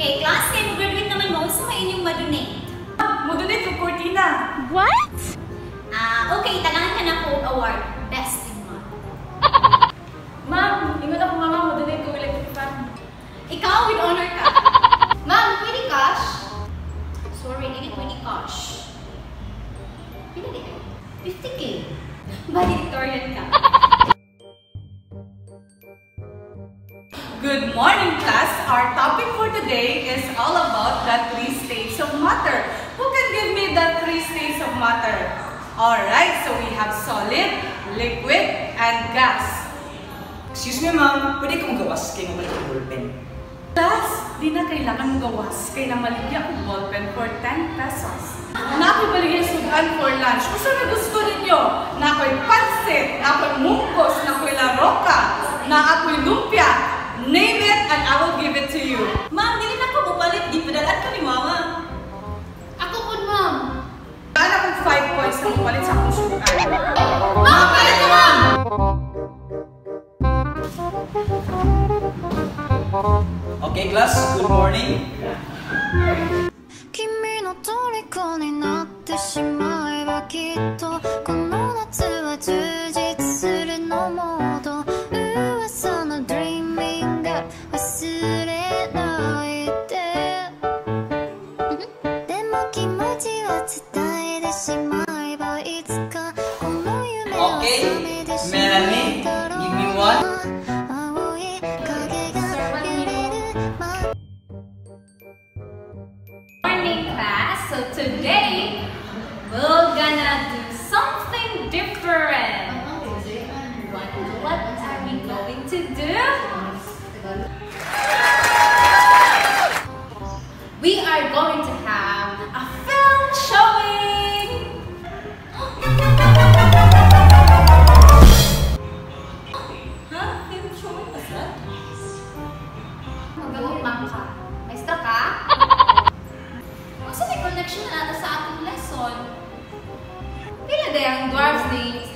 Okay, class, kayo graduate naman mo. Sa inyong madonate. Modulate yung cortina. What? Ah, okay, talangan ka na po award. Best in month. Ma'am, ingon ako mama, modulate ko electric fan. Ikaw with honor ka. Ma'am, pwede cash? Sorry, hindi pwede cash. Pwede di kayo? 50k. Valedictorian ka. Good morning, class. Our topic for today is all about the three states of matter. Who can give me the three states of matter? Alright, so we have solid, liquid, and gas. Excuse me, ma'am. Pwede kong gawas kay ng ng ballpen. Class, di na kailangan mong gawas kay na maligya ko ballpen for 10 pesos. Na ako'y baligyan sudan for lunch. Saan na gusto ninyo? Na ako'y pansit, na ako'y mungkos, na ako'y laroka, na ako'y lumpia. Name it and I will give it to you. Ma'am, dili na ko bupalit. Di padalaan ka ni mama. Ako po, ma'am. Kala kong 5 points na mapalit sa akong. Ma'am, palit ko, ma'am! Okay, class. Good morning. To do? We are going to have a film showing. Ha? Film showing sa? Magagumang ka. May connection na sa lesson?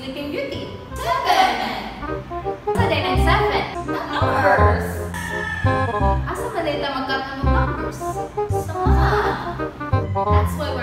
Sleeping Beauty? Seven! That's why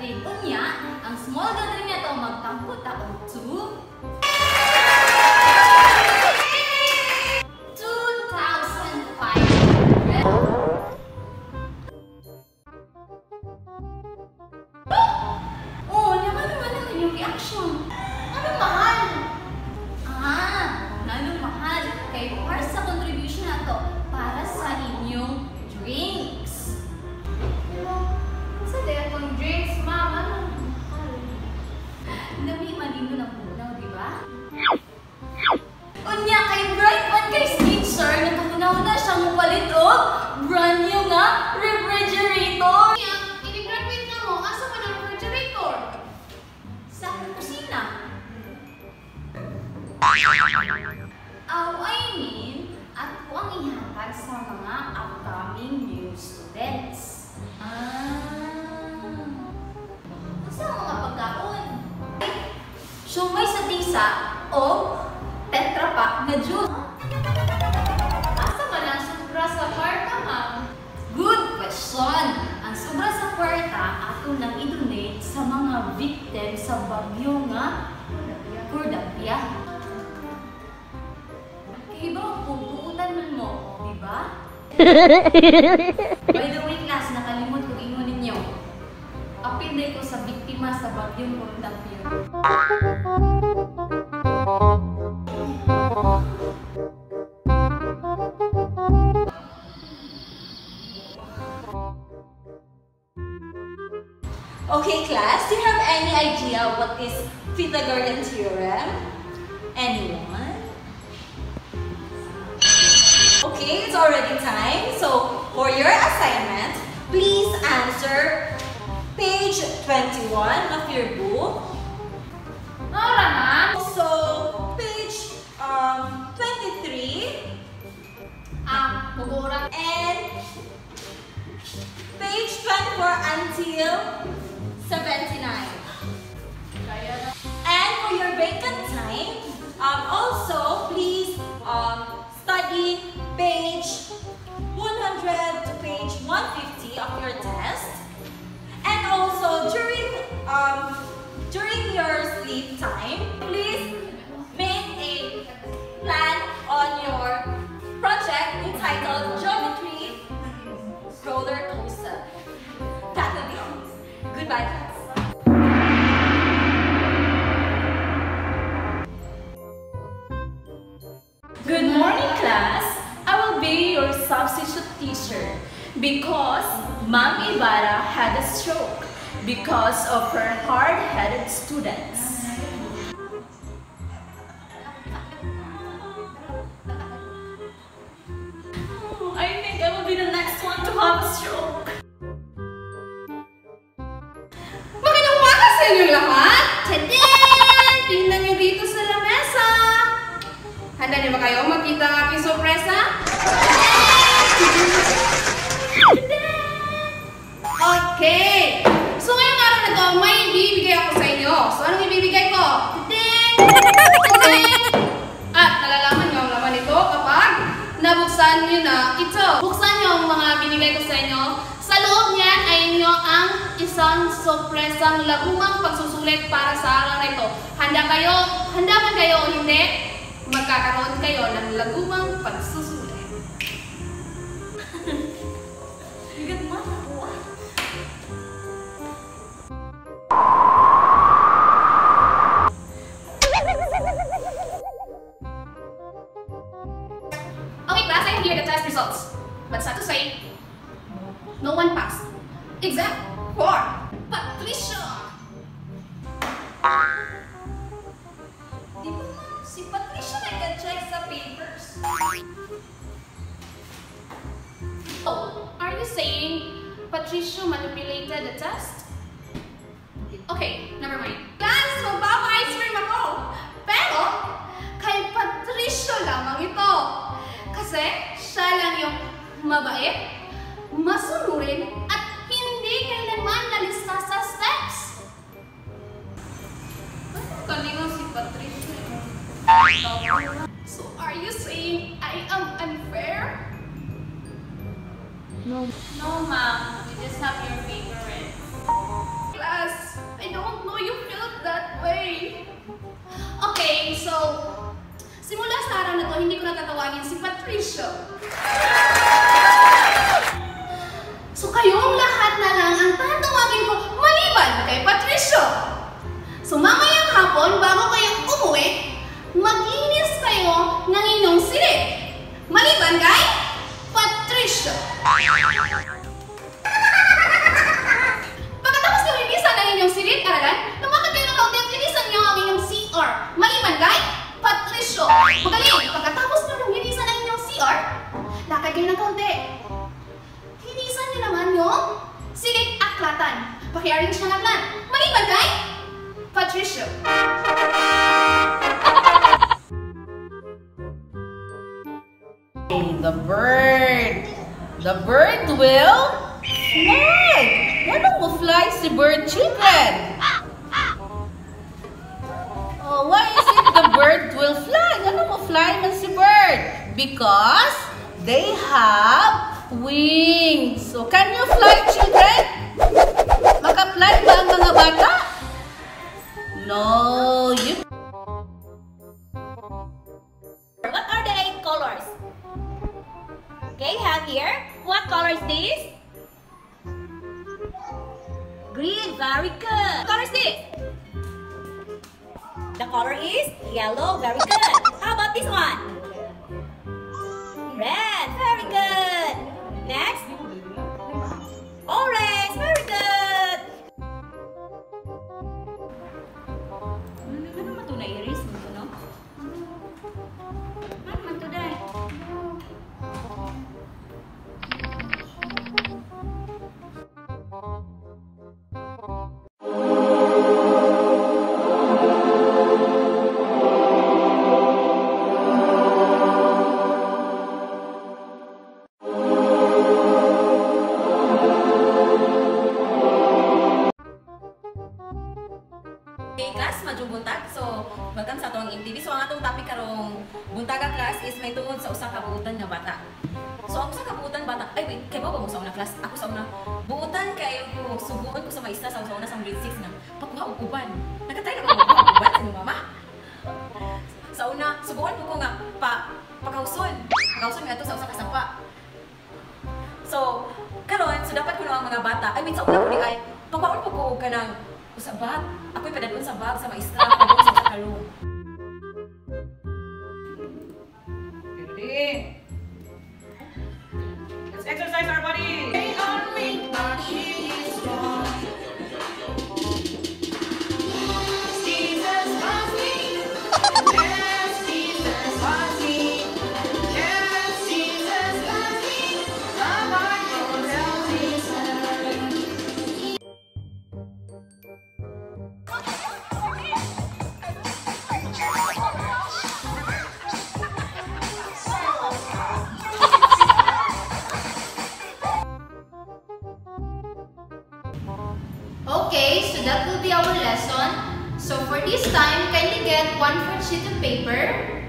Rin Ritungnya, ang small gathering na ito magtampo-tampo kusina. Oh, I mean, at po ang ihatag sa mga upcoming new students. Ah. Asa ang mga pagkaon? Sumay sa tisa o tetra pack na juice. Asa man ang sobra sa kwarta, ma'am? Good question! Ang sobra sa kwarta, ato nang i-donate sa mga victim sa bagyo nga Cordapia. Iba kung man mo, di ba? By the way, class, nakalimot kong ingon ninyo. Apil na ko sa biktima sa bagyong Cordapia. Idea what is Pythagorean theorem? Anyone? Okay, it's already time. So, for your assignment, please answer page 21 of your book. Nora, ma'am. Also, page um, 23 Ah, bubura. and page 24 until 79. Your vacant time, um, also please um, study page 100 to page 150 of your test. And also during um, during your sleep time, please because Ma'am Ibarra had a stroke because of her hard-headed students. I think I will be the next one to have a stroke. Magandang umaga sa inyo lahat! Tadaan! Tingnan niyo dito sa lamesa! Handa niyo ba kayo makita ang aking sorpresa? Okay! So ngayong araw na to, may ibibigay ako sa inyo. So anong ibibigay ko? Tadaan! Tadaan! At nalalaman niyo ang laman nito kapag nabuksan niyo na ito. Buksan niyo ang mga binigay ko sa inyo. Sa loob niyan ay inyo ang isang sorpresang lagumang pagsusulit para sa araw na ito. Handa kayo? Handa man kayo o hindi? Magkakaroon kayo ng lagumang pagsusulit. Oh, are you saying Patricia manipulated the test? Okay, never mind. Class, magpapa-ice cream ako. Pero, kay Patricia lamang ito. Kasi, siya lang yung mabait, masunurin, at hindi kailanman nalista sa steps. Ano galing si Patricia? No, ma'am. You just have your favorite. Class, I don't know you felt that way. Okay, so, simula sa araw na to, hindi ko natatawagin si Patricia. Kayo ng kaunti. Linisan niyo naman yung silid aklatan. Paki-arrange ng aklan. Maliban kay Patricio. The bird. The bird will fly. Ano mo fly si bird children? Oh, why is it the bird will fly? Ano mo fly man si bird? Because they have wings. So, can you fly children? Maka-fly ba ang mga bata? No, you... What are the eight colors? Okay, have here. What color is this? Green, very good. What color is this? The color is yellow, very good. How about this one? Red, very good. Next. Orange, class is may tungod sa usa ka buutan nga bata. So, ang usa ka buutan bata, ay wait, kay ba mo sa una class? Ako sa una, buutan kay ko suguon ko sa maestra sa una sa grade 6 nga pagkuha og uban. Nakatay na ko paper. Ma'am! Ma'am!